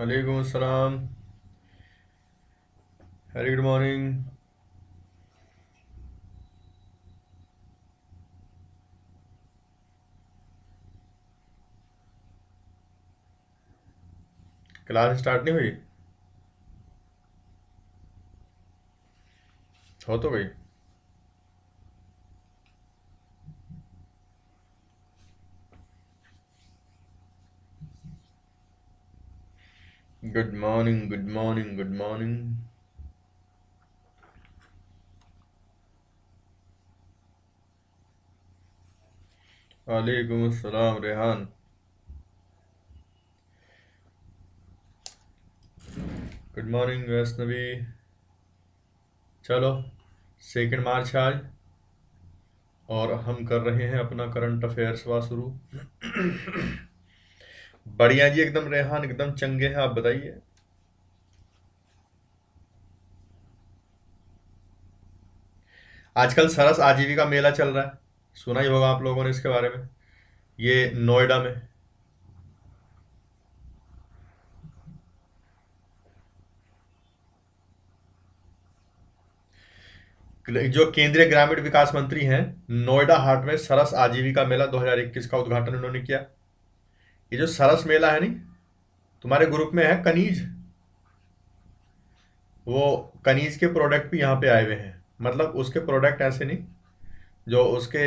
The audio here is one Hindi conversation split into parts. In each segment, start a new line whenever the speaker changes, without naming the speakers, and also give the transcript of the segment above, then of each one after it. वालेकुम अस्सलाम very good morning class start नहीं हुई हो तो गई good morning good morning good morning वालेकुम अस्सलाम रेहान गुड मॉर्निंग वैष्णवी चलो सेकेंड मार्च आज और हम कर रहे हैं अपना करंट अफेयर्स हुआ शुरू बढ़िया जी एकदम रेहान एकदम चंगे हैं आप बताइए आजकल सरस आजीविका मेला चल रहा है सुना ही होगा आप लोगों ने इसके बारे में ये नोएडा में जो केंद्रीय ग्रामीण विकास मंत्री हैं नोएडा हाट में सरस आजीविका मेला 2021 का उद्घाटन उन्होंने किया ये जो सरस मेला है नी तुम्हारे ग्रुप में है कनीज वो कनीज के प्रोडक्ट भी यहाँ पे आए हुए हैं मतलब उसके प्रोडक्ट ऐसे नहीं जो उसके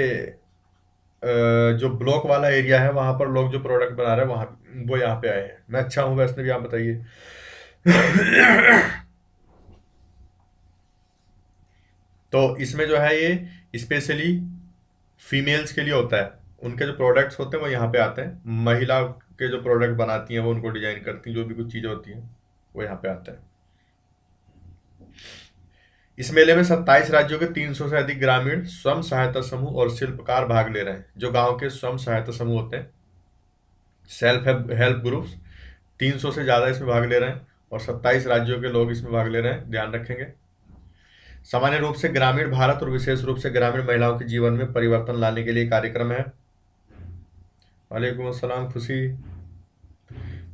जो ब्लॉक वाला एरिया है वहाँ पर लोग जो प्रोडक्ट बना रहे हैं वहाँ वो यहाँ पे आए हैं मैं अच्छा हूँ वैसे भी आप बताइए तो इसमें जो है ये स्पेशली फीमेल्स के लिए होता है उनके जो प्रोडक्ट्स होते हैं वो यहाँ पे आते हैं महिला के जो प्रोडक्ट बनाती हैं वो उनको डिजाइन करती हैं जो भी कुछ चीज़ें होती हैं वो यहाँ पे आते हैं इस मेले में 27 राज्यों के 300 से अधिक ग्रामीण स्वयं सहायता समूह और शिल्पकार भाग ले रहे हैं जो गांव के स्वयं सहायता समूह होते हैं सेल्फ हेल्प हेल्प ग्रुप्स 300 से ज़्यादा इसमें भाग ले रहे हैं और 27 राज्यों के लोग इसमें भाग ले रहे हैं ध्यान रखेंगे सामान्य रूप से ग्रामीण भारत और विशेष रूप से ग्रामीण महिलाओं के जीवन में परिवर्तन लाने के लिए कार्यक्रम है वालेकुम असलम खुशी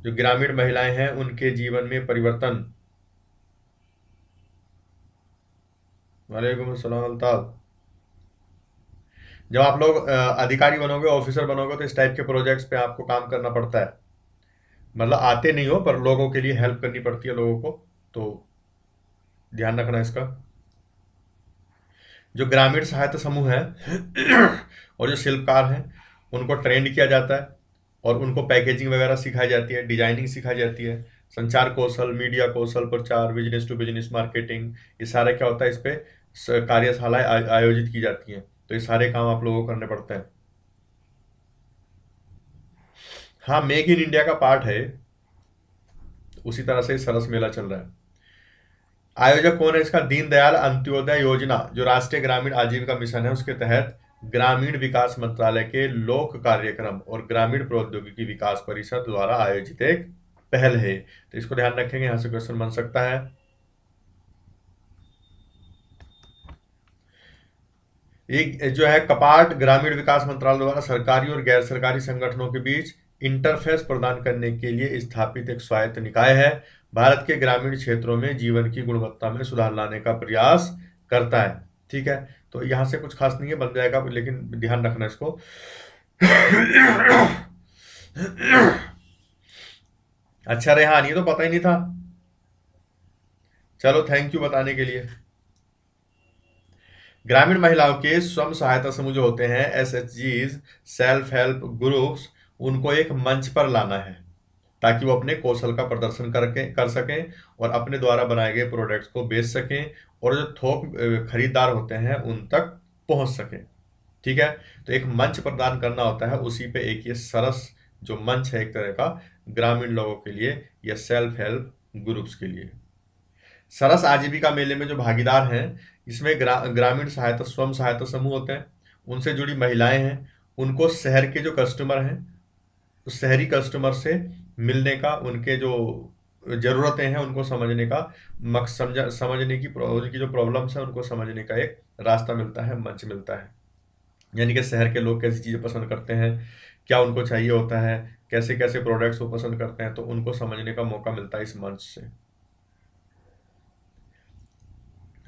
जो ग्रामीण महिलाएं हैं उनके जीवन में परिवर्तन वालेकुम अस्सलाम अल्ताफ जब आप लोग अधिकारी बनोगे ऑफिसर बनोगे तो इस टाइप के प्रोजेक्ट्स पे आपको काम करना पड़ता है मतलब आते नहीं हो पर लोगों के लिए हेल्प करनी पड़ती है लोगों को तो ध्यान रखना इसका जो ग्रामीण सहायता समूह है और जो शिल्पकार हैं उनको ट्रेंड किया जाता है और उनको पैकेजिंग वगैरह सिखाई जाती है डिजाइनिंग सिखाई जाती है संचार कौशल मीडिया कौशल प्रचार बिजनेस टू बिजनेस मार्केटिंग ये सारा क्या होता है इस पर कार्यशालाएं आयोजित की जाती हैं तो ये सारे काम आप लोगों को करने पड़ते हैं हाँ मेक इन इंडिया का पार्ट है उसी तरह से सरस मेला चल रहा है आयोजक कौन है इसका दीनदयाल अंत्योदय योजना जो राष्ट्रीय ग्रामीण आजीविका मिशन है उसके तहत ग्रामीण विकास मंत्रालय के लोक कार्यक्रम और ग्रामीण प्रौद्योगिकी विकास परिषद द्वारा आयोजित एक पहल है तो इसको ध्यान रखेंगे यहां से क्वेश्चन बन सकता है एक जो है कपाट ग्रामीण विकास मंत्रालय द्वारा सरकारी और गैर सरकारी संगठनों के बीच इंटरफेस प्रदान करने के लिए स्थापित एक स्वायत्त निकाय है भारत के ग्रामीण क्षेत्रों में जीवन की गुणवत्ता में सुधार लाने का प्रयास करता है ठीक है तो यहाँ से कुछ खास नहीं है बन जाएगा लेकिन ध्यान रखना इसको अच्छा रेहान ये तो पता ही नहीं था चलो थैंक यू बताने के लिए ग्रामीण महिलाओं के स्वयं सहायता समूह जो होते हैं S H Gs self help groups उनको एक मंच पर लाना है ताकि वो अपने कौशल का प्रदर्शन करके कर सकें और अपने द्वारा बनाए गए प्रोडक्ट्स को बेच सकें और जो थोक खरीदार होते हैं उन तक पहुंच सके ठीक है तो एक मंच प्रदान करना होता है उसी पे एक ये सरस जो मंच है एक तरह का ग्रामीण लोगों के लिए या सेल्फ हेल्प ग्रुप्स के लिए सरस आजीविका मेले में जो भागीदार हैं इसमें ग्रा, ग्रामीण सहायता स्वयं सहायता समूह होते हैं उनसे जुड़ी महिलाएं हैं उनको शहर के जो कस्टमर हैं शहरी कस्टमर से मिलने का उनके जो ज़रूरतें हैं उनको समझने का समझने की उनकी जो प्रॉब्लम्स हैं उनको समझने का एक रास्ता मिलता है मंच मिलता है यानी कि शहर के लोग कैसी चीज़ें पसंद करते हैं क्या उनको चाहिए होता है कैसे कैसे प्रोडक्ट्स वो पसंद करते हैं तो उनको समझने का मौका मिलता है इस मंच से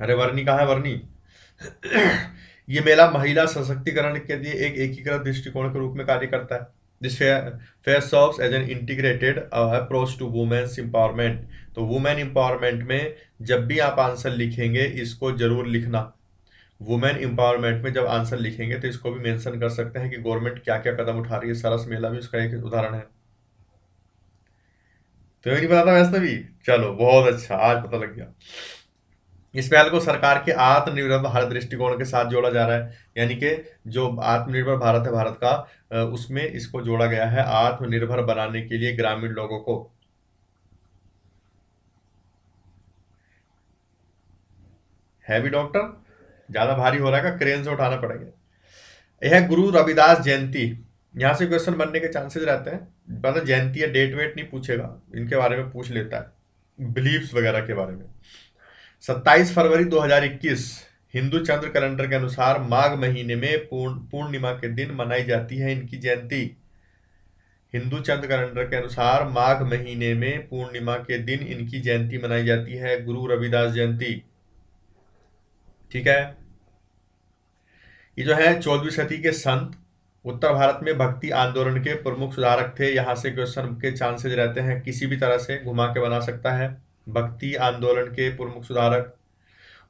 अरे वर्णी कहाँ है वर्णी ये मेला महिला सशक्तिकरण के लिए एक एकीकृत दृष्टिकोण के रूप में कार्य करता है this fair fair serves as an approach to women's empowerment तो वुमेन एम्पावरमेंट में जब भी आप आंसर लिखेंगे इसको जरूर लिखना वुमेन एम्पावरमेंट में जब आंसर लिखेंगे तो इसको भी मेंशन कर सकते हैं कि गवर्नमेंट क्या क्या कदम उठा रही है सरस मेला भी उसका एक उदाहरण है तो नहीं पता था वैसे भी चलो बहुत अच्छा आज पता लग गया इस पहल को सरकार के आत्मनिर्भर भारत दृष्टिकोण के साथ जोड़ा जा रहा है यानी कि जो आत्मनिर्भर भारत है भारत का उसमें इसको जोड़ा गया है आत्मनिर्भर बनाने के लिए ग्रामीण लोगों को हैवी डॉक्टर ज्यादा भारी हो रहा है क्रेन से उठाना पड़ेगा यह गुरु रविदास जयंती यहां से क्वेश्चन बनने के चांसेस रहते हैं मतलब जयंती या डेट वेट नहीं पूछेगा इनके बारे में पूछ लेता है बिलीव्स वगैरह के बारे में 27 फरवरी 2021 हिंदू चंद्र कैलेंडर के अनुसार माघ महीने में पूर्ण पूर्णिमा के दिन मनाई जाती है इनकी जयंती हिंदू चंद्र कैलेंडर के अनुसार माघ महीने में पूर्णिमा के दिन इनकी जयंती मनाई जाती है गुरु रविदास जयंती ठीक है ये जो है चौदहवीं सदी के संत उत्तर भारत में भक्ति आंदोलन के प्रमुख सुधारक थे यहां से क्वेश्चन के चांसेज रहते हैं किसी भी तरह से घुमा के बना सकता है भक्ति आंदोलन के प्रमुख सुधारक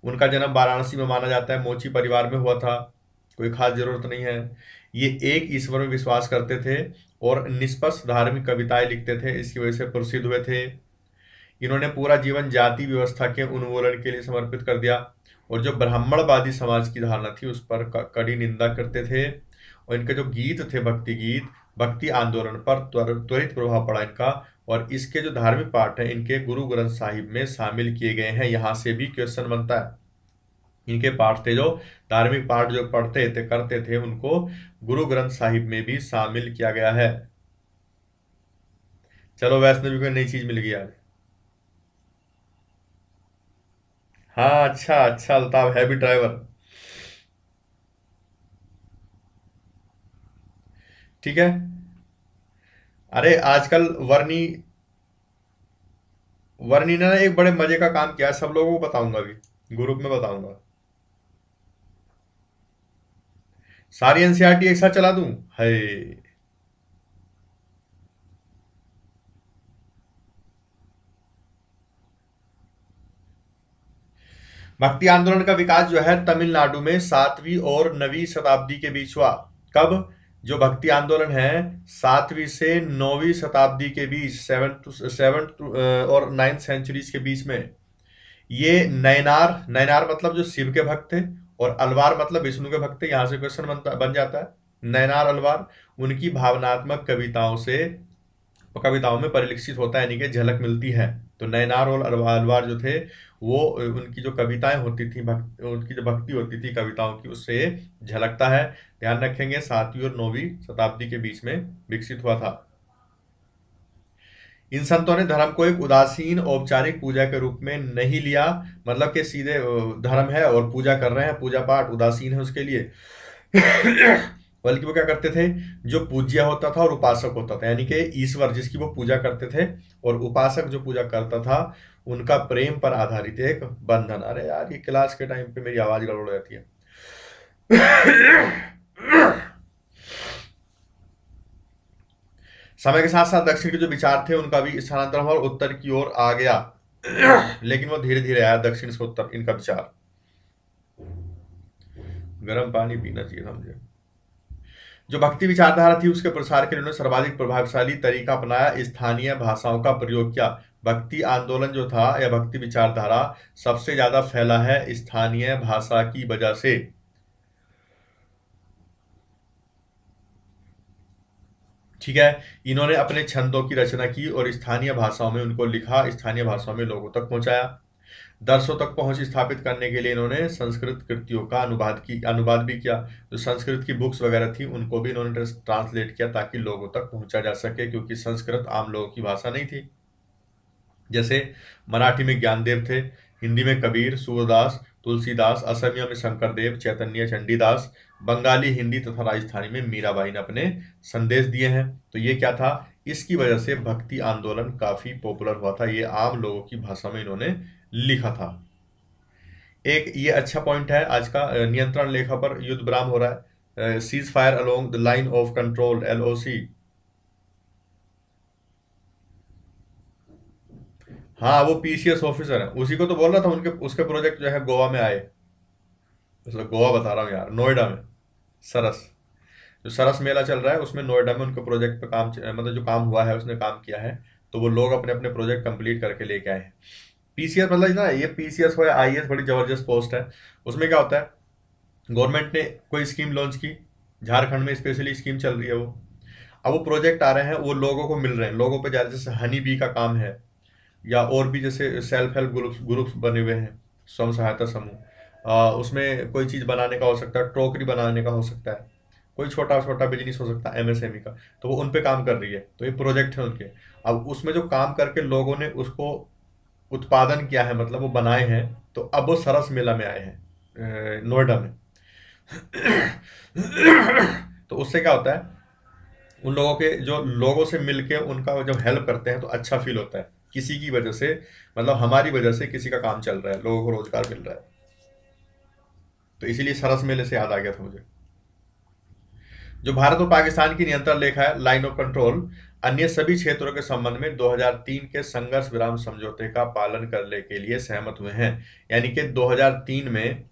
उनका जन्म वाराणसी में माना जाता है मोची परिवार में हुआ था कोई खास जरूरत नहीं है ये एक ईश्वर में विश्वास करते थे और निष्पक्ष धार्मिक कविताएं लिखते थे इसकी वजह से प्रसिद्ध हुए थे इन्होंने पूरा जीवन जाति व्यवस्था के उन्मूलन के लिए समर्पित कर दिया और जो ब्राह्मणवादी समाज की धारणा थी उस पर कड़ी निंदा करते थे और इनके जो गीत थे भक्ति गीत भक्ति आंदोलन पर त्वरित प्रभाव पड़ा इनका और इसके जो धार्मिक पाठ हैं इनके गुरु ग्रंथ साहिब में शामिल किए गए हैं यहाँ से भी क्वेश्चन बनता है इनके पाठ थे जो धार्मिक पाठ जो पढ़ते थे करते थे उनको गुरु ग्रंथ साहिब में भी शामिल किया गया है चलो वैष्णवी को नई चीज मिल गई आज हाँ अच्छा अच्छा है हैवी ड्राइवर ठीक है अरे आजकल वर्नी वर्नी ने एक बड़े मजे का काम किया है, सब लोगों को बताऊंगा अभी ग्रुप में बताऊंगा सारी एनसीआरटी e एक साथ चला दूं है भक्ति आंदोलन का विकास जो है तमिलनाडु में सातवीं और नवी शताब्दी के बीच हुआ कब जो भक्ति आंदोलन है सातवीं से नौवीं शताब्दी के बीच सेवन टू सेवन और नाइन्थ सेंचुरीज के बीच में ये नयनार नैनार मतलब जो शिव के भक्त थे और अलवार मतलब विष्णु के भक्त थे यहाँ से क्वेश्चन बनता बन जाता है नैनार अलवार उनकी भावनात्मक कविताओं से कविताओं में परिलक्षित होता है यानी कि झलक मिलती है तो नैनार और अलवार जो थे वो उनकी जो कविताएं होती थी भक्त उनकी जो भक्ति होती थी कविताओं की उससे झलकता है ध्यान रखेंगे सातवीं और नौवीं शताब्दी के बीच में विकसित हुआ था इन संतों ने धर्म को एक उदासीन औपचारिक पूजा के रूप में नहीं लिया मतलब के सीधे धर्म है और पूजा कर रहे हैं पूजा पाठ उदासीन है उसके लिए बल्कि वो क्या करते थे जो पूज्य होता था और उपासक होता था यानी कि ईश्वर जिसकी वो पूजा करते थे और उपासक जो पूजा करता था उनका प्रेम पर आधारित एक बंधन अरे यार ये क्लास के टाइम पे मेरी आवाज गड़बड़ जाती है समय के साथ साथ दक्षिण के जो विचार थे उनका भी स्थानांतरण और उत्तर की ओर आ गया लेकिन वो धीरे धीरे आया दक्षिण से उत्तर इनका विचार गर्म पानी पीना चाहिए मुझे जो भक्ति विचारधारा थी उसके प्रसार के लिए उन्होंने सर्वाधिक प्रभावशाली तरीका अपनाया स्थानीय भाषाओं का प्रयोग किया भक्ति आंदोलन जो था या भक्ति विचारधारा सबसे ज्यादा फैला है स्थानीय भाषा की वजह से ठीक है इन्होंने अपने छंदों की रचना की और स्थानीय भाषाओं में उनको लिखा स्थानीय भाषाओं में लोगों तक पहुंचाया दर्शों तक पहुंच स्थापित करने के लिए इन्होंने संस्कृत कृतियों का अनुवाद की अनुवाद भी किया जो संस्कृत की बुक्स वगैरह थी उनको भी इन्होंने ट्रांसलेट किया ताकि लोगों तक पहुंचा जा सके क्योंकि संस्कृत आम लोगों की भाषा नहीं थी जैसे मराठी में ज्ञानदेव थे हिंदी में कबीर सूरदास तुलसीदास असमिया में शंकरदेव चैतन्य चंडीदास बंगाली हिंदी तथा राजस्थानी में मीराबाई ने अपने संदेश दिए हैं तो ये क्या था इसकी वजह से भक्ति आंदोलन काफ़ी पॉपुलर हुआ था ये आम लोगों की भाषा में इन्होंने लिखा था एक ये अच्छा पॉइंट है आज का नियंत्रण लेखा पर युद्ध बराम हो रहा है cease fire along the line of control C हाँ वो पीसीएस ऑफिसर है उसी को तो बोल रहा था उनके उसके प्रोजेक्ट जो है गोवा में आए मतलब गोवा बता रहा हूँ यार नोएडा में सरस जो सरस मेला चल रहा है उसमें नोएडा में उनके प्रोजेक्ट पर काम मतलब जो काम हुआ है उसने काम किया है तो वो लोग अपने अपने प्रोजेक्ट कंप्लीट करके लेके आए हैं पीसीएस मतलब ना ये पीसीएस हो या आई e बड़ी ज़बरदस्त पोस्ट है उसमें क्या होता है गवर्नमेंट ने कोई स्कीम लॉन्च की झारखंड में स्पेशली स्कीम चल रही है वो अब वो प्रोजेक्ट आ रहे हैं वो लोगों को मिल रहे हैं लोगों पर ज़्यादा जैसे हनी बी का काम है या और भी जैसे सेल्फ हेल्प ग्रुप्स ग्रुप्स बने हुए हैं स्वयं सहायता समूह आ, उसमें कोई चीज़ बनाने का हो सकता है टोकरी बनाने का हो सकता है कोई छोटा छोटा बिजनेस हो सकता है एम e का तो वो उन काम कर रही है तो ये प्रोजेक्ट है उनके अब उसमें जो काम करके लोगों ने उसको उत्पादन किया है मतलब वो बनाए हैं तो अब वो सरस मेला में आए हैं नोएडा में तो उससे क्या होता है उन लोगों के जो लोगों से मिलके उनका जब हेल्प करते हैं तो अच्छा फील होता है किसी की वजह से मतलब हमारी वजह से किसी का काम चल रहा है लोगों को रोजगार मिल रहा है तो इसीलिए सरस मेले से याद आ गया था मुझे जो भारत और पाकिस्तान की नियंत्रण रेखा है लाइन ऑफ कंट्रोल अन्य सभी क्षेत्रों के संबंध में 2003 के संघर्ष विराम समझौते का पालन करने के लिए सहमत हुए हैं यानी कि 2003 में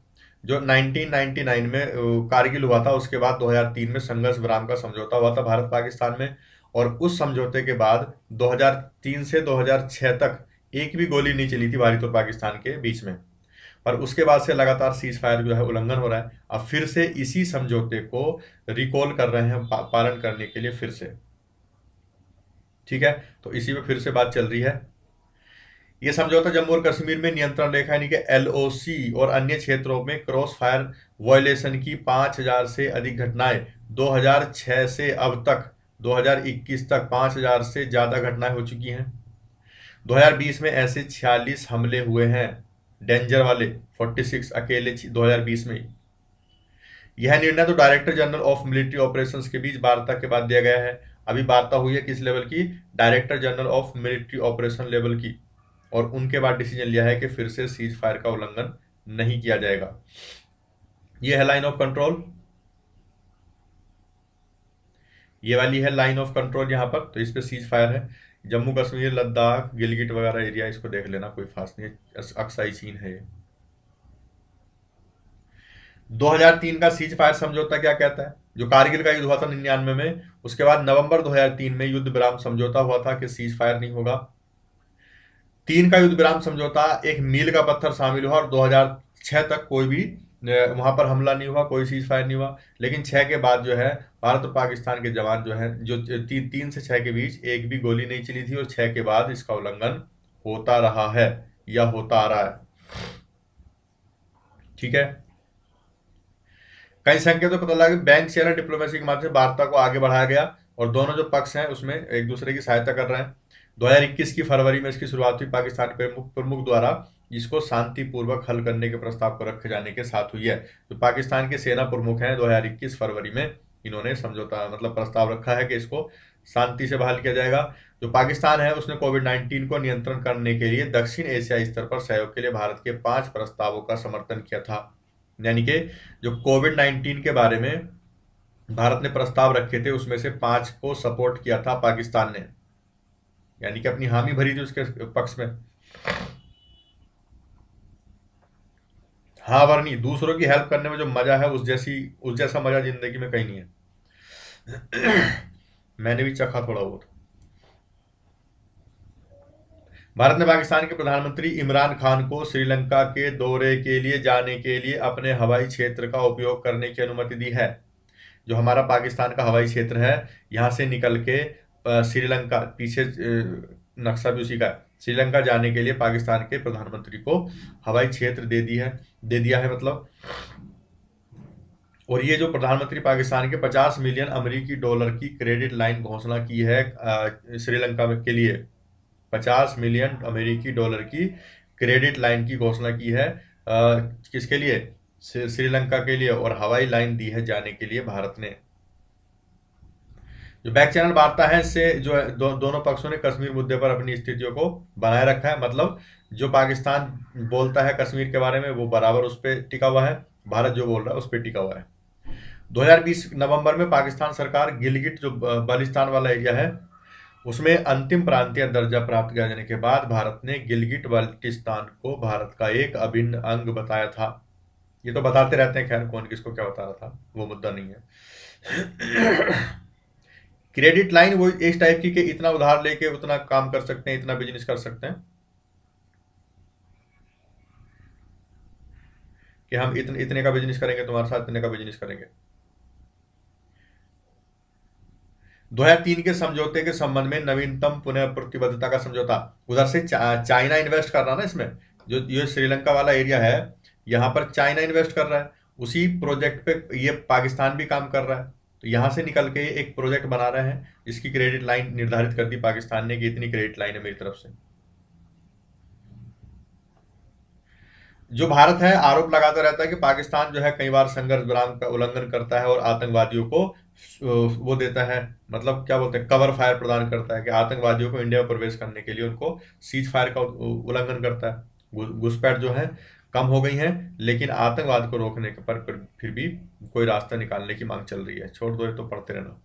जो 1999 में कारगिल हुआ था उसके बाद 2003 में संघर्ष विराम का समझौता हुआ था भारत पाकिस्तान में और उस समझौते के बाद 2003 से 2006 तक एक भी गोली नहीं चली थी भारत और पाकिस्तान के बीच में पर उसके बाद से लगातार सीज फायर जो है उल्लंघन हो रहा है अब फिर से इसी समझौते को रिकॉल कर रहे हैं पालन करने के लिए फिर से ठीक है तो इसी पे फिर से बात चल रही है यह समझौता जम्मू और कश्मीर में नियंत्रण रेखा यानी कि एलओसी और अन्य क्षेत्रों में क्रॉस फायर वायलेशन की 5000 से अधिक घटनाएं 2006 से अब तक 2021 तक 5000 से ज़्यादा घटनाएं हो चुकी हैं 2020 में ऐसे 46 हमले हुए हैं डेंजर वाले 46 अकेले 2020 में यह निर्णय तो director general of military operations के बीच वार्ता के बाद दिया गया है अभी वार्ता हुई है किस लेवल की director general of military operation level की और उनके बाद डिसीजन लिया है कि फिर से सीज फायर का उल्लंघन नहीं किया जाएगा यह है लाइन ऑफ कंट्रोल ये वाली है लाइन ऑफ कंट्रोल यहां पर तो इस पर सीज फायर है जम्मू कश्मीर लद्दाख गिलगिट वगैरह एरिया इसको देख लेना कोई खास नहीं अक्साई चीन है 2003 का सीज फायर समझौता क्या कहता है जो कारगिल का युद्ध हुआ था निन्यानवे में उसके बाद नवंबर 2003 में युद्ध विराम समझौता हुआ था कि सीज फायर नहीं होगा तीन का युद्ध विराम समझौता एक मील का पत्थर शामिल हुआ और 2006 तक कोई भी वहाँ पर हमला नहीं हुआ कोई सीज फायर नहीं हुआ लेकिन छः के बाद जो है भारत और पाकिस्तान के जवान जो है जो ती, तीन से छः के बीच एक भी गोली नहीं चली थी और छः के बाद इसका उल्लंघन होता रहा है या होता आ रहा है ठीक है कई संकेत तो पता लगा कि बैंक चैनल डिप्लोमेसी के माध्यम से वार्ता को आगे बढ़ाया गया और दोनों जो पक्ष हैं उसमें एक दूसरे की सहायता कर रहे हैं 2021 की फरवरी में इसकी शुरुआत हुई पाकिस्तान के प्रमुख द्वारा जिसको शांतिपूर्वक हल करने के प्रस्ताव को रखे जाने के साथ हुई है जो तो पाकिस्तान के सेना प्रमुख हैं दो फरवरी में इन्होंने समझौता मतलब प्रस्ताव रखा है कि इसको शांति से बहाल किया जाएगा जो पाकिस्तान है उसने कोविड 19 को नियंत्रण करने के लिए दक्षिण एशिया स्तर पर सहयोग के लिए भारत के पांच प्रस्तावों का समर्थन किया था यानी कि जो कोविड 19 के बारे में भारत ने प्रस्ताव रखे थे उसमें से पांच को सपोर्ट किया था पाकिस्तान ने यानी कि अपनी हामी भरी थी उसके पक्ष में हाँ वरनी दूसरों की हेल्प करने में जो मजा है उस जैसी उस जैसा मजा जिंदगी में कहीं नहीं है मैंने भी चखा थोड़ा बहुत भारत ने पाकिस्तान के प्रधानमंत्री इमरान खान को श्रीलंका के दौरे के लिए जाने के लिए अपने हवाई क्षेत्र का उपयोग करने की अनुमति दी है जो हमारा पाकिस्तान का हवाई क्षेत्र है यहाँ से निकल के श्रीलंका पीछे नक्शा भी उसी का है श्रीलंका जाने के लिए पाकिस्तान के प्रधानमंत्री को हवाई क्षेत्र दे दी है दे दिया है मतलब और ये जो प्रधानमंत्री पाकिस्तान के 50 मिलियन अमेरिकी डॉलर की क्रेडिट लाइन घोषणा की है श्रीलंका के लिए 50 मिलियन अमेरिकी डॉलर की क्रेडिट लाइन की घोषणा की है आ, किसके लिए श्रीलंका के लिए और हवाई लाइन दी है जाने के लिए भारत ने जो बैक चैनल है इससे जो है दो, दोनों पक्षों ने कश्मीर मुद्दे पर अपनी स्थितियों को बनाए रखा है मतलब जो पाकिस्तान बोलता है कश्मीर के बारे में वो बराबर उस पर टिका हुआ है भारत जो बोल रहा है उस पर टिका हुआ है 2020 नवंबर में पाकिस्तान सरकार गिलगिट जो बलिस्तान वाला एरिया है उसमें अंतिम प्रांतीय दर्जा प्राप्त किया जाने के बाद भारत ने गिलगिट बल्टिस्तान को भारत का एक अभिन्न अंग बताया था ये तो बताते रहते हैं खैर कौन किसको क्या बता रहा था वो मुद्दा नहीं है क्रेडिट लाइन वो इस टाइप की कि इतना उधार लेके उतना काम कर सकते हैं इतना बिजनेस कर सकते हैं कि हम इतने इतने का बिजनेस करेंगे तुम्हारे साथ इतने का बिजनेस करेंगे दो हजार तीन के समझौते के संबंध में नवीनतम पुनः प्रतिबद्धता का समझौता उधर से चा, चाइना इन्वेस्ट कर रहा ना इसमें जो ये श्रीलंका वाला एरिया है यहां पर चाइना इन्वेस्ट कर रहा है उसी प्रोजेक्ट पे ये पाकिस्तान भी काम कर रहा है तो यहाँ से निकल के एक प्रोजेक्ट बना रहे हैं जिसकी क्रेडिट लाइन निर्धारित कर दी पाकिस्तान ने कि इतनी क्रेडिट लाइन है मेरी तरफ से जो भारत है आरोप लगाता रहता है कि पाकिस्तान जो है कई बार संघर्ष विराम का उल्लंघन करता है और आतंकवादियों को वो देता है मतलब क्या बोलते हैं कवर फायर प्रदान करता है कि आतंकवादियों को इंडिया में प्रवेश करने के लिए उनको सीज फायर का उल्लंघन करता है घुसपैठ जो है कम हो गई हैं लेकिन आतंकवाद को रोकने के पर फिर भी कोई रास्ता निकालने की मांग चल रही है छोड़ दो ये तो पढ़ते रहना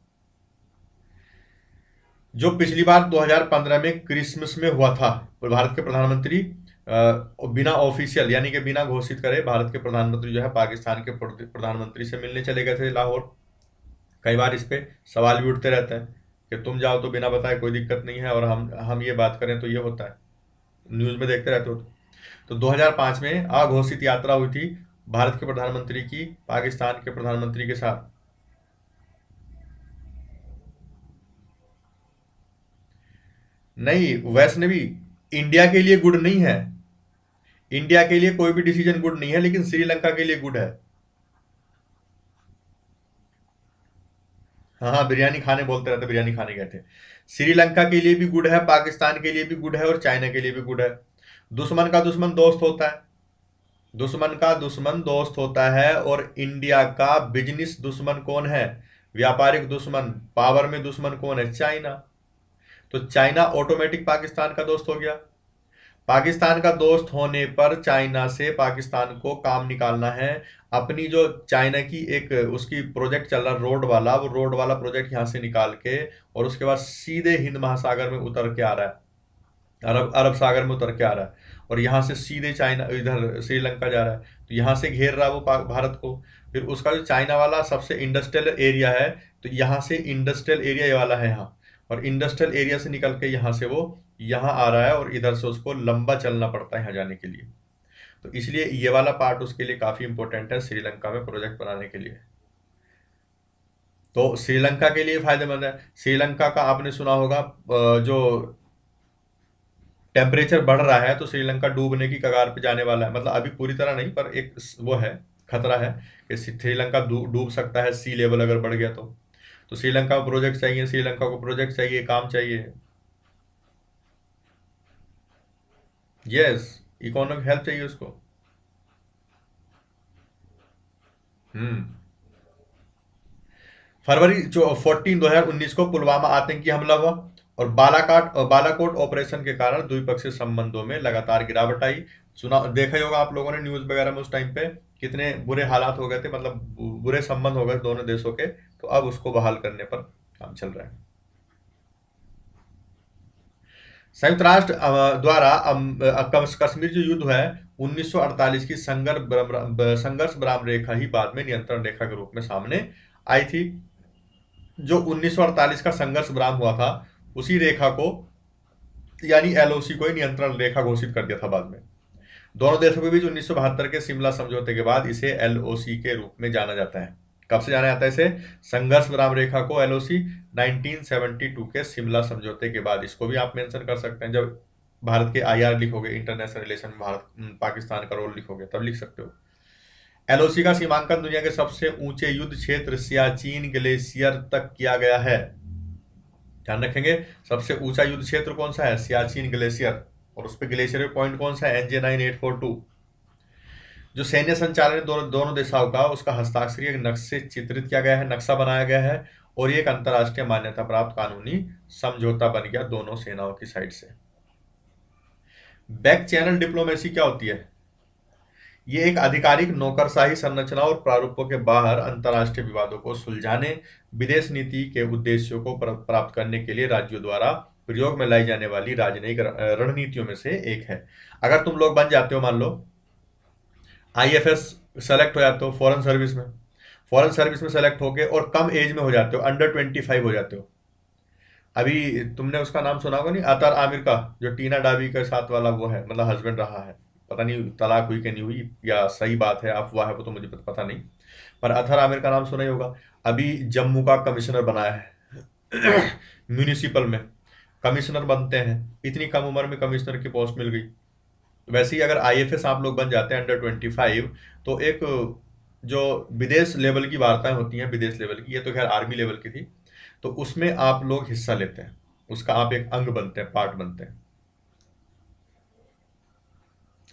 जो पिछली बार 2015 में क्रिसमस में हुआ था भारत के प्रधानमंत्री बिना ऑफिशियल यानी कि बिना घोषित करे भारत के प्रधानमंत्री जो है पाकिस्तान के प्रधानमंत्री से मिलने चले गए थे लाहौर कई बार इस पर सवाल भी उठते रहते हैं कि तुम जाओ तो बिना बताए कोई दिक्कत नहीं है और हम हम ये बात करें तो ये होता है न्यूज़ में देखते रहते हो तो तो 2005 में अघोषित यात्रा हुई थी भारत के प्रधानमंत्री की पाकिस्तान के प्रधानमंत्री के साथ नहीं वैष्णवी इंडिया के लिए गुड नहीं है इंडिया के लिए कोई भी डिसीजन गुड नहीं है लेकिन श्रीलंका के लिए गुड है हाँ हाँ बिरयानी खाने बोलते रहते बिरयानी खाने गए थे श्रीलंका के लिए भी गुड है पाकिस्तान के लिए भी गुड है और चाइना के लिए भी गुड है दुश्मन का दुश्मन दोस्त होता है दुश्मन का दुश्मन दोस्त होता है और इंडिया का बिजनेस दुश्मन कौन है व्यापारिक दुश्मन पावर में दुश्मन कौन है चाइना तो चाइना ऑटोमेटिक पाकिस्तान का दोस्त हो गया पाकिस्तान का दोस्त होने पर चाइना से पाकिस्तान को काम निकालना है अपनी जो चाइना की एक उसकी प्रोजेक्ट चल रहा रोड वाला वो रोड वाला प्रोजेक्ट यहां से निकाल के और उसके बाद सीधे हिंद महासागर में उतर के आ रहा है अरब अरब सागर में उतर के आ रहा है और यहाँ से सीधे चाइना इधर श्रीलंका जा रहा है तो यहाँ से घेर रहा है वो भारत को फिर उसका जो चाइना वाला सबसे इंडस्ट्रियल एरिया है तो यहाँ से इंडस्ट्रियल एरिया ये वाला है यहाँ और इंडस्ट्रियल एरिया से निकल के यहाँ से वो यहाँ आ रहा है और इधर से उसको लंबा चलना पड़ता है यहाँ जाने के लिए तो इसलिए ये वाला पार्ट उसके लिए काफ़ी इंपॉर्टेंट है श्रीलंका में प्रोजेक्ट बनाने के लिए तो श्रीलंका के लिए फायदेमंद है श्रीलंका का आपने सुना होगा जो टेम्परेचर बढ़ रहा है तो श्रीलंका डूबने की कगार पर जाने वाला है मतलब अभी पूरी तरह नहीं पर एक वो है खतरा है कि श्रीलंका डूब सकता है सी लेवल अगर बढ़ गया तो तो श्रीलंका को प्रोजेक्ट चाहिए श्रीलंका को प्रोजेक्ट चाहिए काम चाहिए यस इकोनॉमिक हेल्प चाहिए उसको हम्म फरवरी फोर्टीन दो हजार उन्नीस को पुलवामा आतंकी हमला हुआ और बालाकाट और बालाकोट ऑपरेशन के कारण द्विपक्षीय संबंधों में लगातार गिरावट आई सुना देखा ही होगा आप लोगों ने न्यूज वगैरह में उस टाइम पे कितने बुरे हालात हो गए थे मतलब बुरे संबंध हो गए दोनों देशों के तो अब उसको बहाल करने पर काम चल रहा है संयुक्त राष्ट्र द्वारा कश्मीर जो युद्ध है 1948 की संघर्ष संघर्ष विराम रेखा ही बाद में नियंत्रण रेखा के रूप में सामने आई थी जो 1948 का संघर्ष विराम हुआ था उसी रेखा को यानी एलओसी को ही नियंत्रण रेखा घोषित कर दिया था बाद में दोनों देशों के बीच उन्नीस के शिमला समझौते के बाद इसे एलओसी के रूप में जाना जाता है कब से जाना जाता है इसे संघर्ष विराम रेखा को एलओसी 1972 के शिमला समझौते के बाद इसको भी आप मेंशन कर सकते हैं जब भारत के आईआर लिखोगे इंटरनेशनल रिलेशन में भारत पाकिस्तान का रोल लिखोगे तब लिख सकते हो एलओसी का सीमांकन दुनिया के सबसे ऊंचे युद्ध क्षेत्र सियाचीन ग्लेशियर तक किया गया है ध्यान रखेंगे सबसे ऊंचा युद्ध क्षेत्र कौन सा है सियाचिन ग्लेशियर और उस पर ग्लेशियर पॉइंट कौन सा है NJ nine eight four two जो सैन्य संचालन है दोनों दोनों देशाओं का उसका हस्ताक्षर एक नक्शे चित्रित किया गया है नक्शा बनाया गया है और ये एक अंतर्राष्ट्रीय मान्यता प्राप्त कानूनी समझौता बन गया दोनों सेनाओं की साइड से बैक चैनल डिप्लोमेसी क्या होती है ये एक आधिकारिक नौकरशाही संरचना और प्रारूपों के बाहर अंतर्राष्ट्रीय विवादों को सुलझाने विदेश नीति के उद्देश्यों को प्राप्त करने के लिए राज्यों द्वारा प्रयोग में लाई जाने वाली राजनयिक रणनीतियों में से एक है अगर तुम लोग बन जाते हो मान लो आईएफएस सेलेक्ट हो जाते हो फॉरेन सर्विस में फॉरेन सर्विस में सेलेक्ट होके और कम एज में हो जाते हो अंडर ट्वेंटी फाइव हो जाते हो अभी तुमने उसका नाम सुना होगा नहीं अतर आमिर का जो टीना डाबी के साथ वाला वो है मतलब हस्बैंड रहा है पता नहीं तलाक हुई कि नहीं हुई या सही बात है अफवाह है वो तो मुझे पता नहीं पर अतर आमिर का नाम सुना ही होगा अभी जम्मू का कमिश्नर बनाया है म्यूनिसिपल में कमिश्नर बनते हैं इतनी कम उम्र में कमिश्नर की पोस्ट मिल गई वैसे ही अगर आईएफएस आप लोग बन जाते हैं अंडर ट्वेंटी फाइव तो एक जो विदेश लेवल की वार्ताएं होती हैं विदेश लेवल की ये तो खैर आर्मी लेवल की थी तो उसमें आप लोग हिस्सा लेते हैं उसका आप एक अंग बनते हैं पार्ट बनते हैं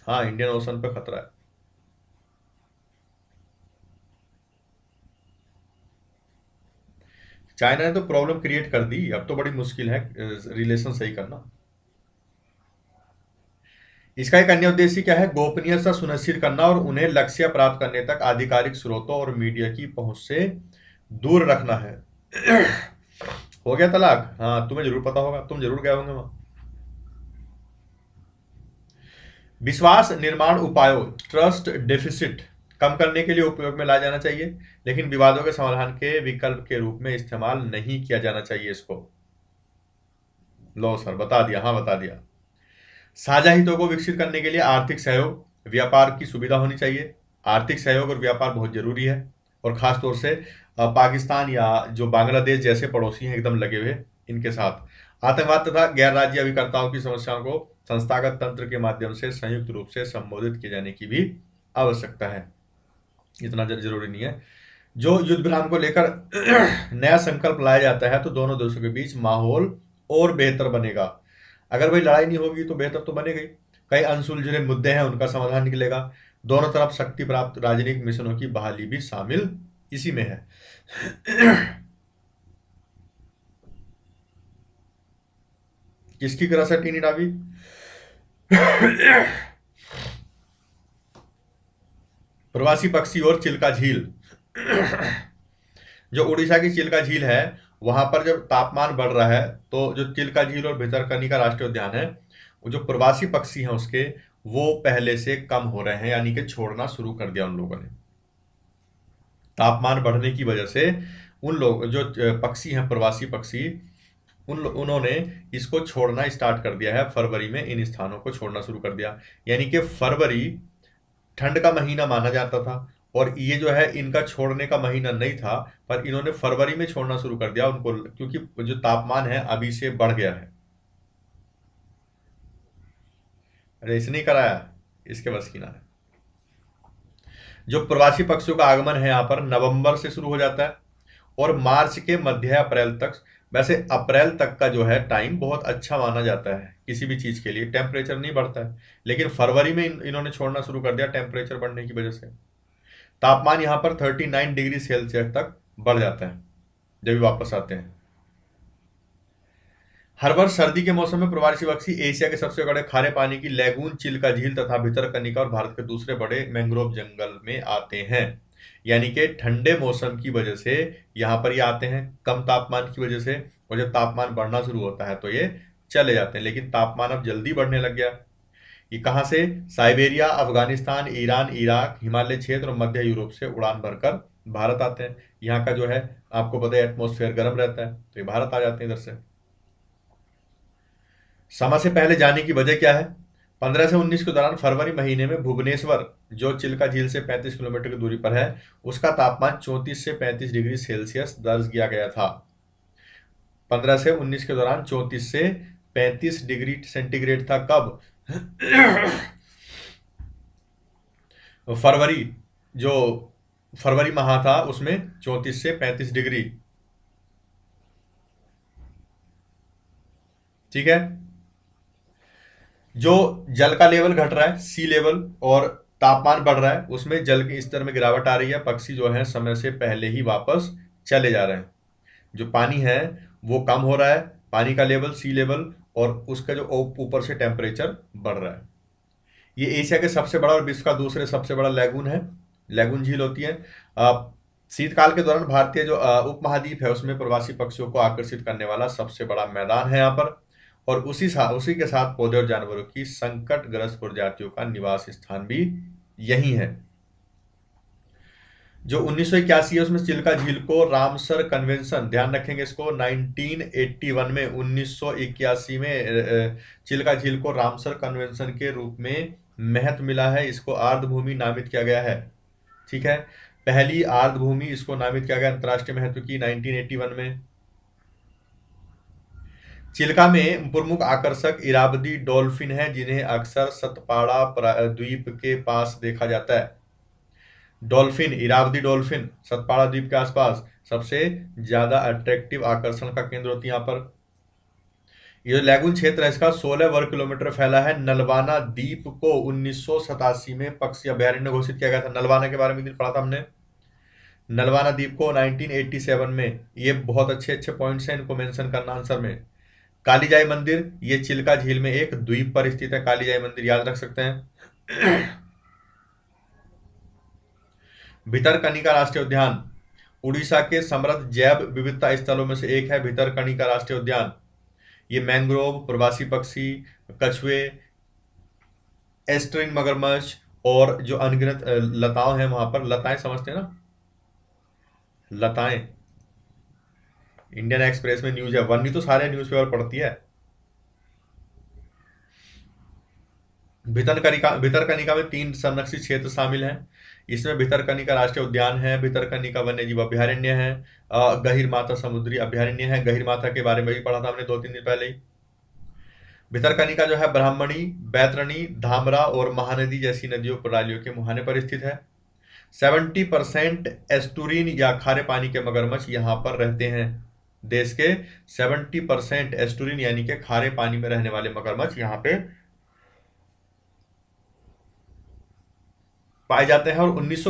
हाँ इंडियन ओशन पर खतरा है चाइना ने तो प्रॉब्लम क्रिएट कर दी अब तो बड़ी मुश्किल है रिलेशन सही करना इसका एक अन्य उद्देश्य क्या है गोपनीयता सुनिश्चित करना और उन्हें लक्ष्य प्राप्त करने तक आधिकारिक स्रोतों और मीडिया की पहुंच से दूर रखना है हो गया तलाक हाँ तुम्हें जरूर पता होगा तुम जरूर गए होंगे वहां विश्वास निर्माण उपायों ट्रस्ट डेफिसिट कम करने के लिए उपयोग में ला जाना चाहिए लेकिन विवादों के समाधान के विकल्प के रूप में इस्तेमाल नहीं किया जाना चाहिए इसको लो सर बता दिया हाँ बता दिया साझा हितों को विकसित करने के लिए आर्थिक सहयोग व्यापार की सुविधा होनी चाहिए आर्थिक सहयोग और व्यापार बहुत जरूरी है और खासतौर से पाकिस्तान या जो बांग्लादेश जैसे पड़ोसी हैं एकदम लगे हुए इनके साथ आतंकवाद तथा गैर राज्य अभिकर्ताओं की समस्याओं को संस्थागत तंत्र के माध्यम से संयुक्त रूप से संबोधित किए जाने की भी आवश्यकता है इतना जरूरी नहीं है जो युद्ध विराम को लेकर नया संकल्प लाया जाता है तो दोनों देशों के बीच माहौल और बेहतर बनेगा अगर भाई लड़ाई नहीं होगी तो बेहतर तो बनेगी कई जिले मुद्दे हैं उनका समाधान निकलेगा दोनों तरफ शक्ति प्राप्त राजनीतिक मिशनों की बहाली भी शामिल इसी में है किसकी करासत टीनी डाबी प्रवासी पक्षी और चिल्का झील जो उड़ीसा की चिल्का झील है वहाँ पर जब तापमान बढ़ रहा है तो जो चिल्का झील और भितरकनी का राष्ट्रीय उद्यान है जो प्रवासी पक्षी हैं उसके वो पहले से कम हो रहे हैं यानी कि छोड़ना शुरू कर दिया उन लोगों ने तापमान बढ़ने की वजह से उन लोग जो पक्षी हैं प्रवासी पक्षी उन उन्होंने इसको छोड़ना स्टार्ट कर दिया है फरवरी में इन स्थानों को छोड़ना शुरू कर दिया यानी कि फरवरी ठंड का महीना माना जाता था और ये जो है इनका छोड़ने का महीना नहीं था पर इन्होंने फरवरी में छोड़ना शुरू कर दिया उनको क्योंकि जो तापमान है अभी से बढ़ गया है अरे इसने कराया इसके बस की ना है जो प्रवासी पक्षियों का आगमन है यहां पर नवंबर से शुरू हो जाता है और मार्च के मध्य अप्रैल तक वैसे अप्रैल तक का जो है टाइम बहुत अच्छा माना जाता है किसी भी चीज़ के लिए टेम्परेचर नहीं बढ़ता है लेकिन फरवरी में इन्होंने छोड़ना शुरू कर दिया टेम्परेचर बढ़ने की वजह से तापमान यहाँ पर 39 डिग्री सेल्सियस तक बढ़ जाता है जब भी वापस आते हैं हर वर्ष सर्दी के मौसम में प्रवासी पक्षी एशिया के सबसे बड़े खारे पानी की लैगून चिल्का झील तथा भीतर कनिका और भारत के दूसरे बड़े मैंग्रोव जंगल में आते हैं यानी कि ठंडे मौसम की वजह से यहाँ पर ये आते हैं कम तापमान की वजह से और जब तापमान बढ़ना शुरू होता है तो ये चले जाते हैं लेकिन तापमान अब जल्दी बढ़ने लग गया ये कहाँ से Siberia Afghanistan Iran Iraq Himalaya क्षेत्र और मध्य यूरोप से उड़ान भरकर भारत आते हैं यहाँ का जो है आपको पता है एटमोस्फेयर गर्म रहता है तो ये भारत आ जाते हैं इधर से समय से पहले जाने की वजह क्या है पंद्रह से उन्नीस के दौरान फरवरी महीने में भुवनेश्वर जो चिल्का झील से पैंतीस किलोमीटर की दूरी पर है उसका तापमान चौंतीस से पैंतीस डिग्री सेल्सियस दर्ज किया गया था पंद्रह से उन्नीस के दौरान चौंतीस से पैंतीस डिग्री सेंटीग्रेड था कब फरवरी जो फरवरी माह था उसमें चौंतीस से पैंतीस डिग्री ठीक है जो जल का लेवल घट रहा है सी लेवल और तापमान बढ़ रहा है उसमें जल के स्तर में गिरावट आ रही है पक्षी जो है समय से पहले ही वापस चले जा रहे हैं जो पानी है वो कम हो रहा है पानी का लेवल सी लेवल और उसका जो ऊपर से टेम्परेचर बढ़ रहा है ये एशिया के सबसे बड़ा और विश्व का दूसरे सबसे बड़ा लैगून है लैगून झील होती है शीतकाल के दौरान भारतीय जो उपमहाद्वीप है उसमें प्रवासी पक्षियों को आकर्षित करने वाला सबसे बड़ा मैदान है यहाँ पर और उसी साथ उसी के साथ पौधे और जानवरों की संकट ग्रस्त प्रजातियों का निवास स्थान भी यही है जो उन्नीस है उसमें चिल्का झील को रामसर कन्वेंशन ध्यान रखेंगे इसको 1981 में 1981 में चिल्का झील को रामसर कन्वेंशन के रूप में महत्व मिला है इसको आर्द्रभूमि नामित किया गया है ठीक है पहली आर्द्रभूमि इसको नामित किया गया अंतर्राष्ट्रीय महत्व की 1981 में चिल्का में प्रमुख आकर्षक इराबदी डॉल्फिन है जिन्हें अक्सर सतपाड़ा द्वीप के पास देखा जाता है डॉल्फिन इराबदी डॉल्फिन सतपाड़ा द्वीप के आसपास सबसे ज्यादा अट्रैक्टिव आकर्षण का केंद्र होती है यहाँ पर यह जो लैगुन क्षेत्र है इसका 16 वर्ग किलोमीटर फैला है नलवाना द्वीप को उन्नीस में पक्षी अभ्यारण्य घोषित किया गया था नलवाना के बारे में दिन पढ़ा था हमने नलवाना द्वीप को 1987 में ये बहुत अच्छे अच्छे पॉइंट्स हैं इनको मेंशन करना आंसर में कालीजाई मंदिर ये चिल्का झील में एक द्वीप पर स्थित है कालीजाई मंदिर याद रख सकते हैं भितरकनिका राष्ट्रीय उद्यान उड़ीसा के समृद्ध जैव विविधता स्थलों में से एक है भितरकनिका राष्ट्रीय उद्यान ये मैंग्रोव प्रवासी पक्षी कछुए एस्ट्रिन मगरमच्छ और जो अनगिनत लताओं हैं वहां पर लताएं समझते हैं ना लताएं इंडियन एक्सप्रेस में न्यूज है वन भी तो सारे न्यूज पेपर पढ़ती है भितरकनिका भितरकनिका में तीन संरक्षित क्षेत्र शामिल हैं इसमें भितरकनिका राष्ट्रीय उद्यान है भितरकनिका वन्य जीव अभ्यारण्य है गहिर माता समुद्री अभ्यारण्य है गहिर माता के बारे में भी पढ़ा था हमने दो तीन दिन पहले ही भितरकनिका जो है ब्राह्मणी बैतरणी धामरा और महानदी जैसी नदियों प्रणालियों के मुहाने पर स्थित है सेवेंटी परसेंट एस्टूरिन या खारे पानी के मगरमच्छ यहाँ पर रहते हैं देश के 70 परसेंट एस्टोरिन यानी के खारे पानी में रहने वाले मगरमच्छ यहां पे पाए जाते हैं और उन्नीस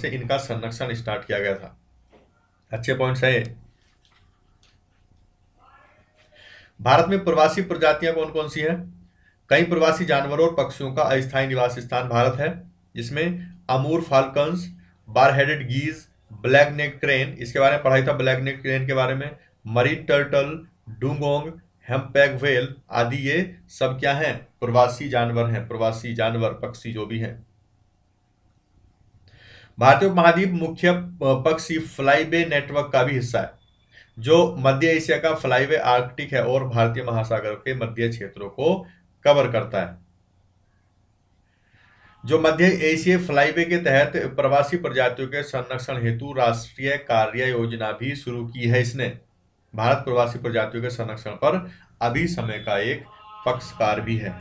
से इनका संरक्षण स्टार्ट किया गया था अच्छे पॉइंट्स है भारत में प्रवासी प्रजातियां कौन कौन सी हैं कई प्रवासी जानवरों और पक्षियों का अस्थायी निवास स्थान भारत है जिसमें Amur falcons bar headed geese black neck crane इसके बारे में पढ़ाई था ब्लैक नेक क्रेन के बारे में marine turtle dugong humpback whale आदि ये सब क्या हैं प्रवासी जानवर हैं प्रवासी जानवर पक्षी जो भी हैं भारतीय महाद्वीप मुख्य पक्षी फ्लाईवे नेटवर्क का भी हिस्सा है जो मध्य एशिया का फ्लाईवे आर्कटिक है और भारतीय महासागर के मध्य क्षेत्रों को कवर करता है जो मध्य एशिया फ्लाईवे के तहत प्रवासी प्रजातियों के संरक्षण हेतु राष्ट्रीय कार्य योजना भी शुरू की है इसने भारत प्रवासी प्रजातियों के संरक्षण पर अभी समय का एक पक्षकार भी है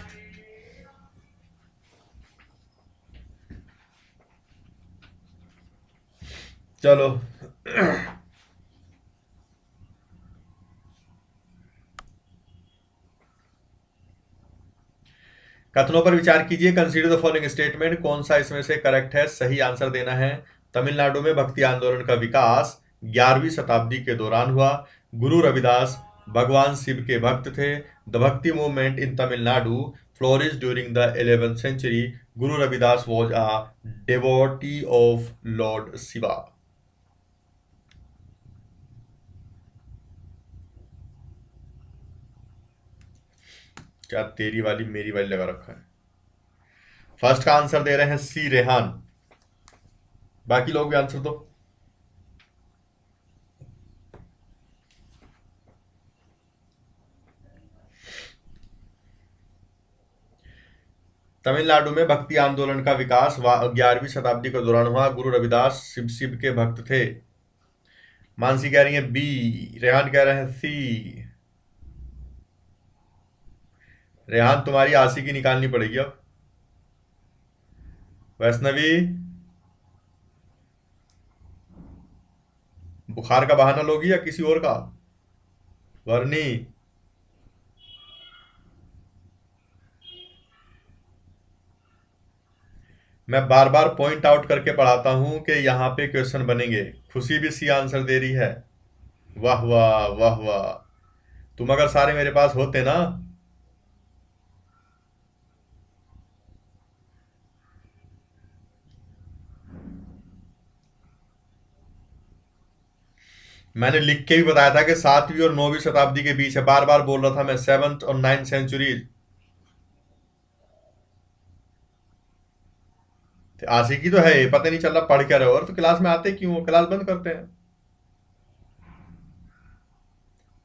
चलो कथनों पर विचार कीजिए कंसीडर द फॉलोइंग स्टेटमेंट कौन सा इसमें से करेक्ट है सही आंसर देना है तमिलनाडु में भक्ति आंदोलन का विकास ग्यारहवीं शताब्दी के दौरान हुआ गुरु रविदास भगवान शिव के भक्त थे the bhakti movement in Tamil Nadu flourish during the eleventh century guru Ravidas was a devotee of lord Shiva क्या तेरी वाली मेरी वाली लगा रखा है फर्स्ट का आंसर दे रहे हैं सी रेहान बाकी लोग भी आंसर दो तो? तमिलनाडु में भक्ति आंदोलन का विकास ग्यारहवीं शताब्दी के दौरान हुआ गुरु रविदास शिव शिव के भक्त थे मानसी कह रही है बी रेहान कह रहे हैं सी रेहान तुम्हारी आशी की निकालनी पड़ेगी अब वैष्णवी बुखार का बहाना लोगी या किसी और का वर्णी मैं बार बार पॉइंट आउट करके पढ़ाता हूँ कि यहाँ पे क्वेश्चन बनेंगे खुशी भी सी आंसर दे रही है वाह वाह वाह वाह तुम अगर सारे मेरे पास होते ना मैंने लिख के भी बताया था कि सातवीं और नौवीं शताब्दी के बीच है बार बार बोल रहा था मैं सेवंथ और नाइन्थ सेंचुरी की तो है पता नहीं चल रहा पढ़ क्या रहे हो और तो क्लास में आते क्यों क्लास बंद करते हैं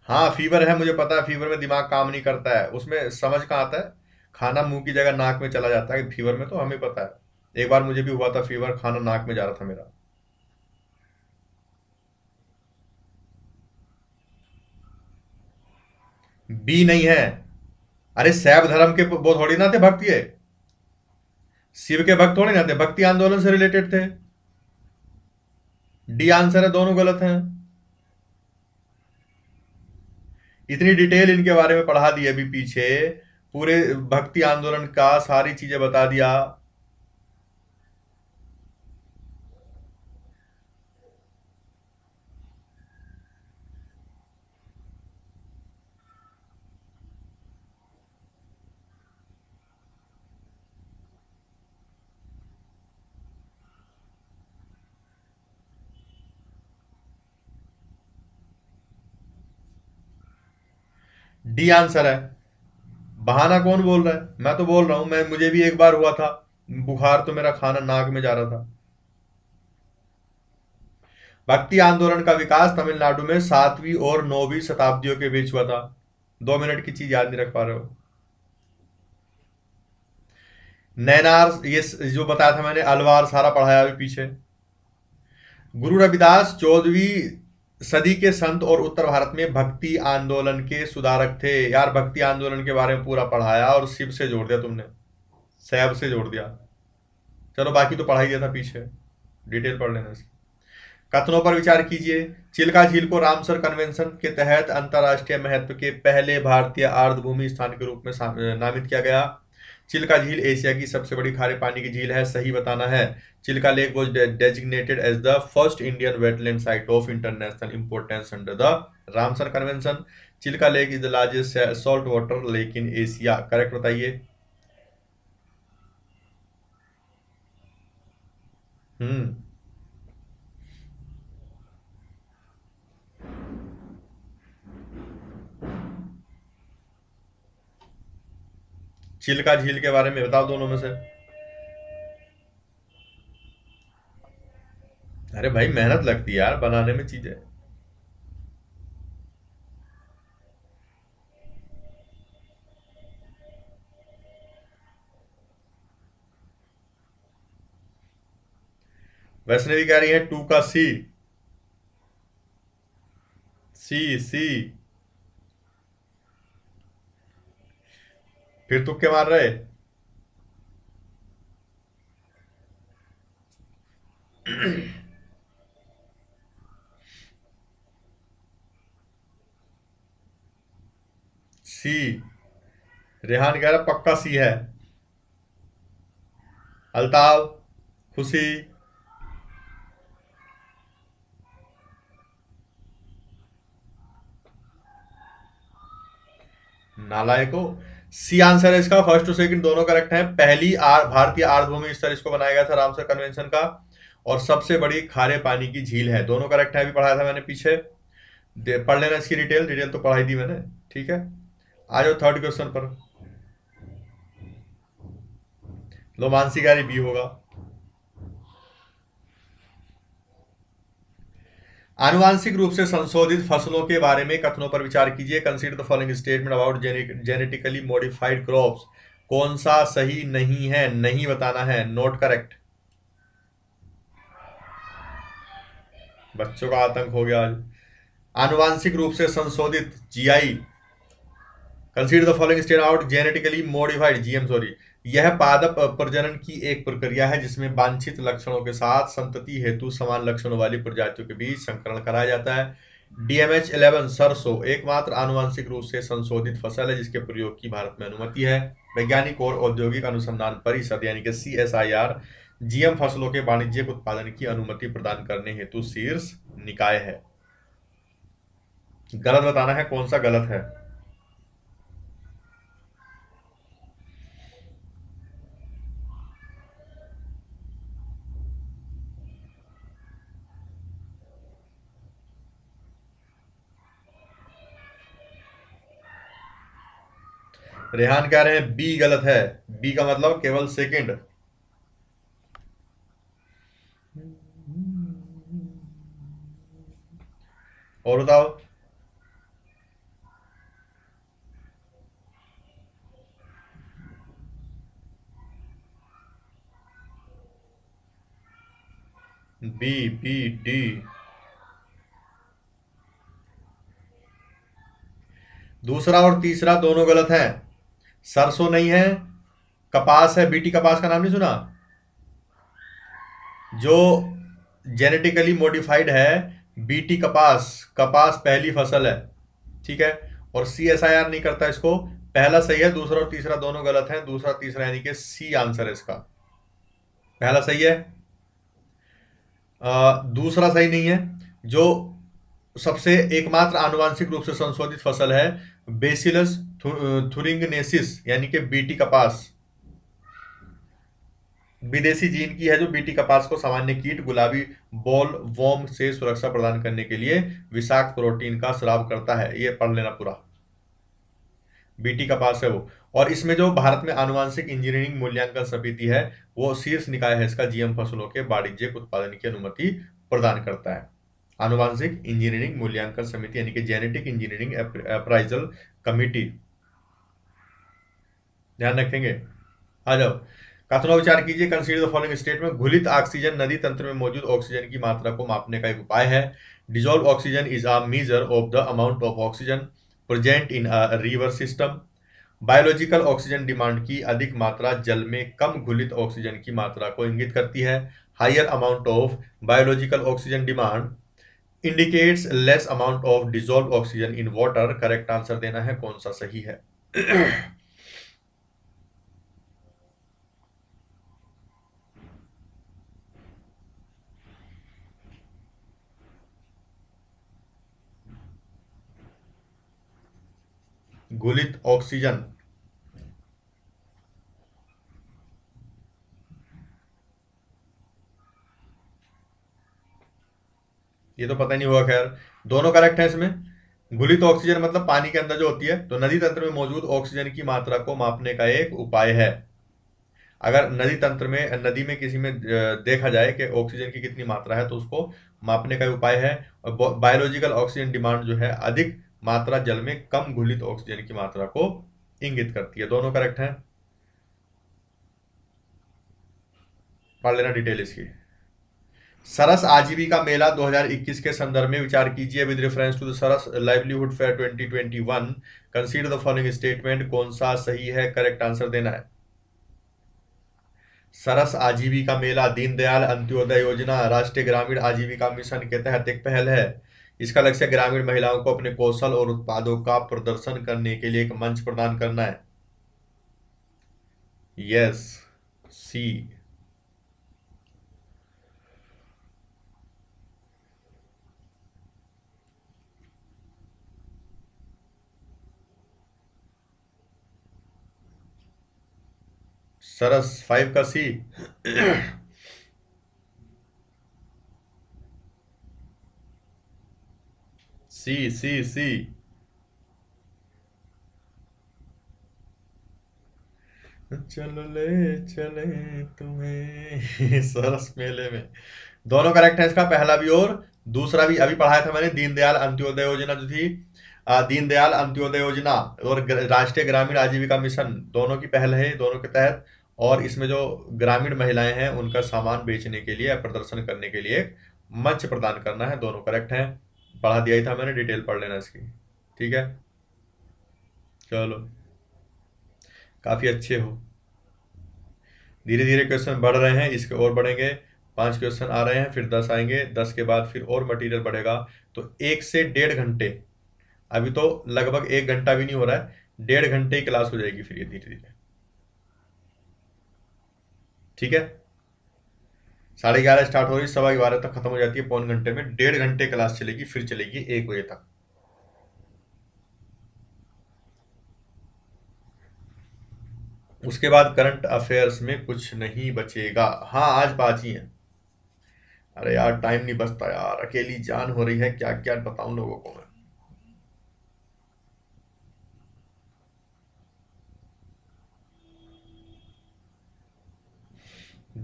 हाँ फीवर है मुझे पता है फीवर में दिमाग काम नहीं करता है उसमें समझ कहाँ आता है खाना मुंह की जगह नाक में चला जाता है फीवर में तो हमें पता है एक बार मुझे भी हुआ था फीवर खाना नाक में जा रहा था मेरा बी नहीं है अरे सैव धर्म के बहुत थोड़ी ना थे भक्ति है शिव के भक्त थोड़े ना थे भक्ति आंदोलन से रिलेटेड थे डी आंसर है दोनों गलत हैं इतनी डिटेल इनके बारे में पढ़ा दी अभी पीछे पूरे भक्ति आंदोलन का सारी चीजें बता दिया डी आंसर है बहाना कौन बोल रहा है मैं तो बोल रहा हूं मैं मुझे भी एक बार हुआ था बुखार तो मेरा खाना नाक में जा रहा था भक्ति आंदोलन का विकास तमिलनाडु में सातवीं और नौवीं शताब्दियों के बीच हुआ था दो मिनट की चीज याद नहीं रख पा रहे हो नैनार ये जो बताया था मैंने अलवार सारा पढ़ाया अभी पीछे गुरु रविदास चौदहवीं सदी के संत और उत्तर भारत में भक्ति आंदोलन के सुधारक थे यार भक्ति आंदोलन के बारे में पूरा पढ़ाया और शिव से जोड़ दिया तुमने सैब से जोड़ दिया चलो बाकी तो पढ़ाई दिया था पीछे डिटेल पढ़ लेना इसकी कथनों पर विचार कीजिए चिल्का झील को रामसर कन्वेंशन के तहत अंतर्राष्ट्रीय महत्व के पहले भारतीय आर्द्रभूमि स्थान के रूप में नामित किया गया चिल्का झील एशिया की सबसे बड़ी खारे पानी की झील है सही बताना है Chilka lake was designated as the first Indian wetland site of international importance under the Ramsar convention Chilka lake is the largest salt water lake in Asia correct बताइए हम्म चिल्का झील के बारे में बताओ दोनों में से अरे भाई मेहनत लगती है यार बनाने में चीजें वैष्णवी कह रही है टू का सी सी सी फिर तुक्के मार रहे सी रेहान कह रहा पक्का सी है अलताव खुशी नालायको सी आंसर है इसका फर्स्ट और सेकंड दोनों करेक्ट हैं पहली आर भारतीय आर्द्रभूमि स्तर इसको बनाया गया था रामसर कन्वेंशन का और सबसे बड़ी खारे पानी की झील है दोनों करेक्ट है अभी पढ़ाया था मैंने पीछे पढ़ लेना इसकी डिटेल डिटेल तो पढ़ाई थी मैंने ठीक है आ जाओ थर्ड क्वेश्चन पर लोमानसी का बी होगा आनुवांशिक रूप से संशोधित फसलों के बारे में कथनों पर विचार कीजिए consider the following statement about genetically modified crops कौन सा सही नहीं है नहीं बताना है नॉट करेक्ट बच्चों का आतंक हो गया आज आनुवांशिक रूप से संशोधित GI consider the following state out genetically modified GM sorry यह पादप प्रजनन की एक प्रक्रिया है जिसमें वांछित लक्षणों के साथ संतति हेतु समान लक्षणों वाली प्रजातियों के बीच संकरण कराया जाता है डीएमएच 11 सरसों एकमात्र आनुवांशिक रूप से संशोधित फसल है जिसके प्रयोग की भारत में अनुमति है वैज्ञानिक और औद्योगिक अनुसंधान परिषद यानी कि सी जीएम फसलों के वाणिज्यिक उत्पादन की अनुमति प्रदान करने हेतु शीर्ष निकाय है गलत बताना है कौन सा गलत है रेहान कह रहे हैं बी गलत है बी का मतलब केवल सेकंड और बताओ बी बी डी दूसरा और तीसरा दोनों गलत हैं सरसों नहीं है कपास है बीटी कपास का नाम नहीं सुना जो जेनेटिकली मॉडिफाइड है बीटी कपास कपास पहली फसल है ठीक है और सी एस आई आर नहीं करता इसको पहला सही है दूसरा और तीसरा दोनों गलत है दूसरा तीसरा यानी कि सी आंसर है इसका पहला सही है आ, दूसरा सही नहीं है जो सबसे एकमात्र आनुवांशिक रूप से संशोधित फसल है बेसिलस थुरिंगनेसिस यानी कि बीटी कपास विदेशी जीन की है जो बीटी कपास को सामान्य कीट गुलाबी बॉल वॉम से सुरक्षा प्रदान करने के लिए विषाक्त प्रोटीन का श्राव करता है ये पढ़ लेना पूरा बीटी कपास है वो और इसमें जो भारत में आनुवांशिक इंजीनियरिंग मूल्यांकन समिति है वो शीर्ष निकाय है इसका जीएम फसलों के वाणिज्यिक उत्पादन की अनुमति प्रदान करता है आनुवांशिक इंजीनियरिंग मूल्यांकन समिति यानी कि जेनेटिक इंजीनियरिंग अप्राइजल कमिटी ध्यान रखेंगे आ जाओ कथनों विचार कीजिए कंसीडर द फॉलोइंग स्टेट में घुलित ऑक्सीजन नदी तंत्र में मौजूद ऑक्सीजन की मात्रा को मापने का एक उपाय है dissolve oxygen is a measure of the amount of oxygen present in a river system biological oxygen demand की अधिक मात्रा जल में कम घुलित ऑक्सीजन की मात्रा को इंगित करती है higher amount of biological oxygen demand indicates less amount of dissolve oxygen in water correct answer देना है कौन सा सही है गुलित ऑक्सीजन ये तो पता नहीं हुआ खैर दोनों करेक्ट है इसमें गुलित ऑक्सीजन मतलब पानी के अंदर जो होती है तो नदी तंत्र में मौजूद ऑक्सीजन की मात्रा को मापने का एक उपाय है अगर नदी तंत्र में नदी में किसी में देखा जाए कि ऑक्सीजन की कितनी मात्रा है तो उसको मापने का उपाय है और बायोलॉजिकल ऑक्सीजन डिमांड जो है अधिक मात्रा जल में कम घुलित ऑक्सीजन की मात्रा को इंगित करती है दोनों करेक्ट हैं पढ़ लेना डिटेल इसकी सरस आजीविका मेला 2021 के संदर्भ में विचार कीजिए with reference to the Saras livelihood fair 2021 twenty one consider the following statement कौन सा सही है करेक्ट आंसर देना है सरस आजीविका मेला दीनदयाल अंत्योदय योजना राष्ट्रीय ग्रामीण आजीविका मिशन के तहत एक पहल है इसका लक्ष्य ग्रामीण महिलाओं को अपने कौशल और उत्पादों का प्रदर्शन करने के लिए एक मंच प्रदान करना है यस सी सरस फाइव का सी C, C, C. चलो ले चले तुम्हें सरस मेले में दोनों करेक्ट है इसका पहला भी और दूसरा भी अभी पढ़ाया था मैंने दीनदयाल अंत्योदय योजना जो थी दीनदयाल अंत्योदय योजना और राष्ट्रीय ग्रामीण आजीविका मिशन दोनों की पहल है दोनों के तहत और इसमें जो ग्रामीण महिलाएं हैं उनका सामान बेचने के लिए प्रदर्शन करने के लिए मंच प्रदान करना है दोनों करेक्ट हैं पढ़ा दिया ही था मैंने डिटेल पढ़ लेना इसकी ठीक है चलो काफ़ी अच्छे हो धीरे धीरे क्वेश्चन बढ़ रहे हैं इसके और बढ़ेंगे पांच क्वेश्चन आ रहे हैं फिर दस आएंगे दस के बाद फिर और मटेरियल बढ़ेगा तो एक से डेढ़ घंटे अभी तो लगभग एक घंटा भी नहीं हो रहा है डेढ़ घंटे क्लास हो जाएगी फिर ये धीरे धीरे ठीक है साढ़े ग्यारह स्टार्ट हो रही सवा ग्यारह तक खत्म हो जाती है पौन घंटे में डेढ़ घंटे क्लास चलेगी फिर चलेगी एक बजे तक उसके बाद करंट अफेयर्स में कुछ नहीं बचेगा हाँ आज बात ही है अरे यार टाइम नहीं बचता यार अकेली जान हो रही है क्या क्या बताऊं लोगों को मैं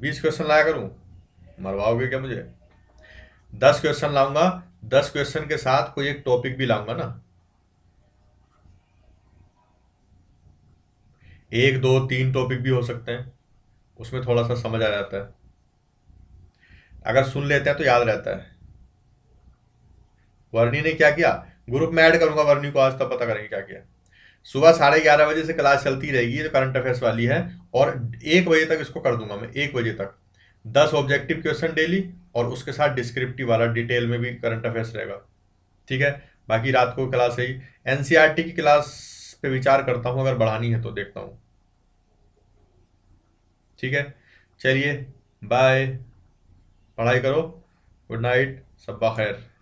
बीस क्वेश्चन लाया करूं मरवाओगे क्या मुझे दस क्वेश्चन लाऊंगा दस क्वेश्चन के साथ कोई एक टॉपिक भी लाऊंगा ना एक दो तीन टॉपिक भी हो सकते हैं उसमें थोड़ा सा समझ आ जाता है अगर सुन लेते हैं तो याद रहता है वर्णी ने क्या किया ग्रुप में ऐड करूंगा वर्णी को आज तक पता करेंगे क्या किया सुबह साढ़े ग्यारह बजे से क्लास चलती रहेगी जो करंट अफेयर्स वाली है और एक बजे तक इसको कर दूंगा मैं एक बजे तक दस ऑब्जेक्टिव क्वेश्चन डेली और उसके साथ डिस्क्रिप्टिव वाला डिटेल में भी करंट अफेयर्स रहेगा ठीक है बाकी रात को क्लास है एनसीईआरटी e की क्लास पे विचार करता हूँ अगर बढ़ानी है तो देखता हूँ ठीक है चलिए बाय पढ़ाई करो गुड नाइट सब खैर